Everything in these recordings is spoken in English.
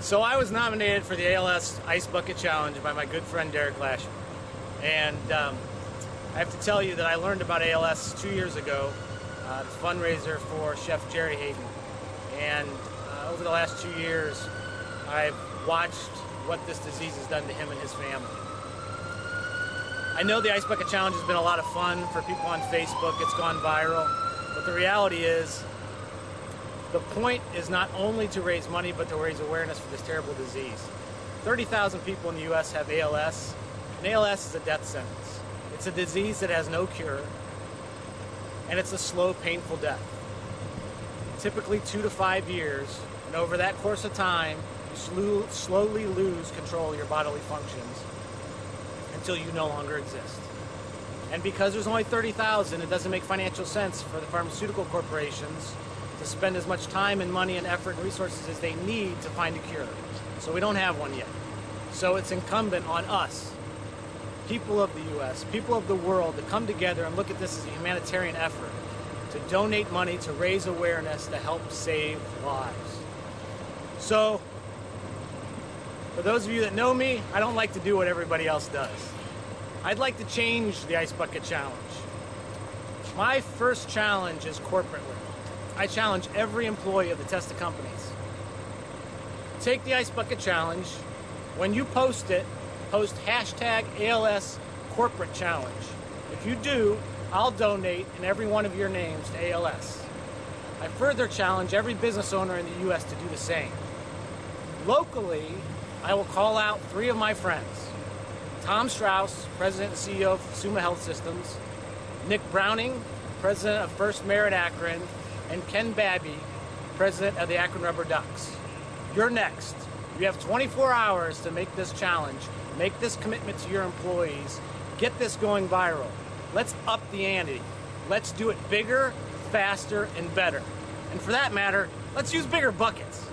So I was nominated for the ALS Ice Bucket Challenge by my good friend Derek Lasher. And um, I have to tell you that I learned about ALS two years ago, uh, the fundraiser for Chef Jerry Hayden. And uh, over the last two years, I've watched what this disease has done to him and his family. I know the Ice Bucket Challenge has been a lot of fun for people on Facebook. It's gone viral. But the reality is, the point is not only to raise money, but to raise awareness for this terrible disease. 30,000 people in the U.S. have ALS, and ALS is a death sentence. It's a disease that has no cure, and it's a slow, painful death. Typically two to five years, and over that course of time, you slowly lose control of your bodily functions until you no longer exist. And because there's only 30,000, it doesn't make financial sense for the pharmaceutical corporations to spend as much time and money and effort and resources as they need to find a cure. So we don't have one yet. So it's incumbent on us, people of the U.S., people of the world, to come together and look at this as a humanitarian effort to donate money, to raise awareness, to help save lives. So, for those of you that know me, I don't like to do what everybody else does. I'd like to change the Ice Bucket Challenge. My first challenge is corporately. I challenge every employee of the Testa companies. Take the Ice Bucket Challenge. When you post it, post hashtag ALS Corporate Challenge. If you do, I'll donate in every one of your names to ALS. I further challenge every business owner in the U.S. to do the same. Locally, I will call out three of my friends Tom Strauss, President and CEO of Summa Health Systems, Nick Browning, President of FirstMerit Akron, and Ken Babby, President of the Akron RubberDucks. You're next. You have 24 hours to make this challenge, make this commitment to your employees, get this going viral. Let's up the ante. Let's do it bigger, faster, and better. And for that matter, let's use bigger buckets.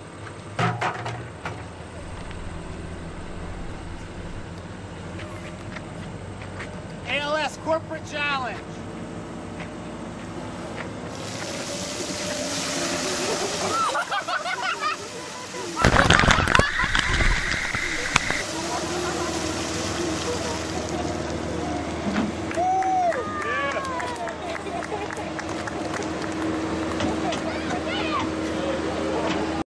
ALS Corporate Challenge.